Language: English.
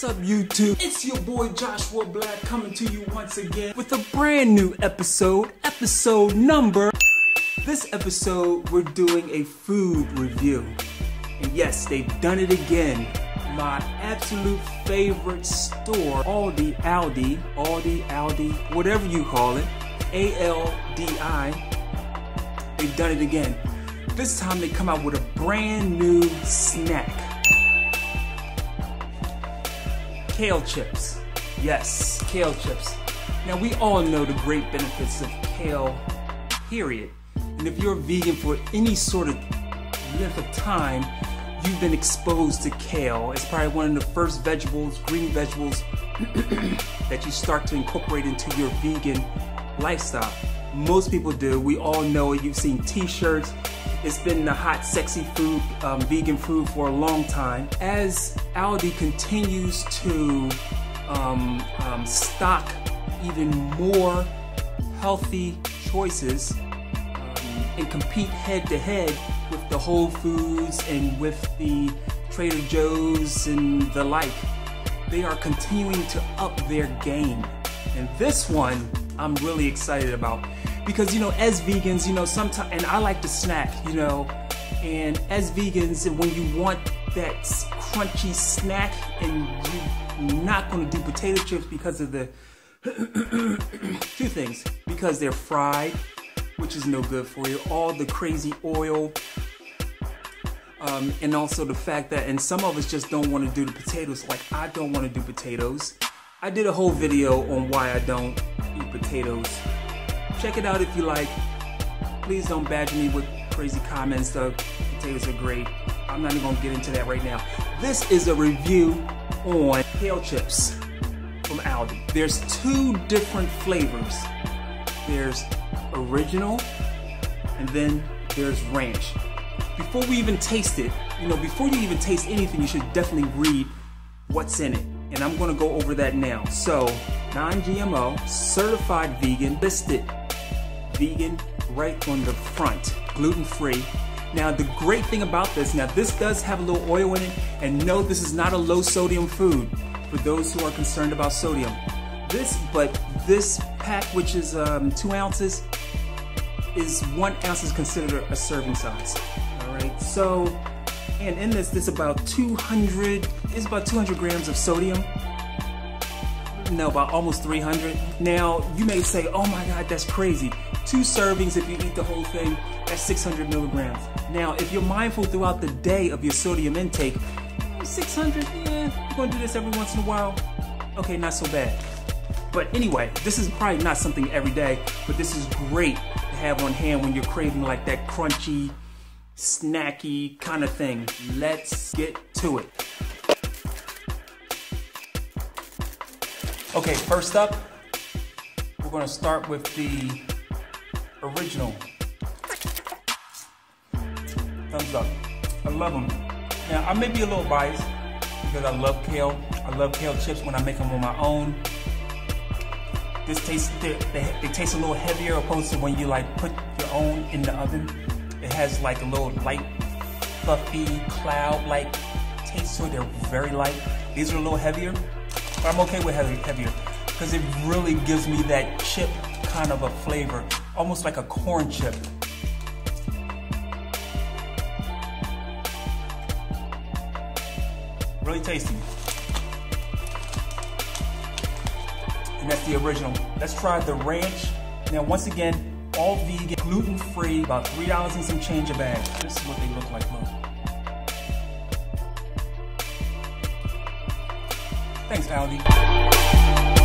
What's up, YouTube? It's your boy Joshua Black coming to you once again with a brand new episode, episode number. This episode, we're doing a food review. And yes, they've done it again. My absolute favorite store, Aldi, Aldi, Aldi, Aldi, whatever you call it, A L D I. They've done it again. This time they come out with a brand new snack. Kale chips. Yes, kale chips. Now we all know the great benefits of kale, period. And if you're vegan for any sort of length of time, you've been exposed to kale. It's probably one of the first vegetables, green vegetables, that you start to incorporate into your vegan lifestyle. Most people do. We all know it. You've seen t-shirts. It's been the hot, sexy food, um, vegan food for a long time. As Aldi continues to um, um, stock even more healthy choices um, and compete head to head with the Whole Foods and with the Trader Joe's and the like, they are continuing to up their game. And this one, I'm really excited about. Because you know as vegans you know sometimes and i like to snack you know. And as vegans when you want that crunchy snack and you're not going to do potato chips because of the two things. Because they're fried which is no good for you. All the crazy oil um, and also the fact that and some of us just don't want to do the potatoes. Like i don't want to do potatoes i did a whole video on why i don't eat potatoes Check it out if you like. Please don't badge me with crazy comments. The potatoes are great. I'm not even gonna get into that right now. This is a review on kale chips from Aldi. There's two different flavors. There's original and then there's ranch. Before we even taste it, you know, before you even taste anything, you should definitely read what's in it. And I'm gonna go over that now. So, non-GMO, certified vegan, listed vegan right on the front, gluten free. Now the great thing about this, now this does have a little oil in it, and no, this is not a low sodium food for those who are concerned about sodium. This, but this pack, which is um, two ounces, is one ounce is considered a serving size. All right, so, and in this, this about 200, is about 200 grams of sodium. No, about almost 300. Now, you may say, oh my God, that's crazy. Two servings if you eat the whole thing, that's 600 milligrams. Now, if you're mindful throughout the day of your sodium intake, 600, yeah, you're gonna do this every once in a while. Okay, not so bad. But anyway, this is probably not something every day, but this is great to have on hand when you're craving like that crunchy, snacky kind of thing. Let's get to it. Okay, first up, we're gonna start with the original. Thumbs up. I love them. Now, I may be a little biased because I love kale. I love kale chips when I make them on my own. This tastes, they, they, taste a little heavier opposed to when you like put your own in the oven. It has like a little light, fluffy, cloud-like taste so They're very light. These are a little heavier, but I'm okay with heavy, heavier because it really gives me that chip kind of a flavor almost like a corn chip. Really tasty. And that's the original. Let's try the ranch. Now, once again, all vegan, gluten-free, about $3 and some change a bag. This is what they look like, look. Thanks, Aldi.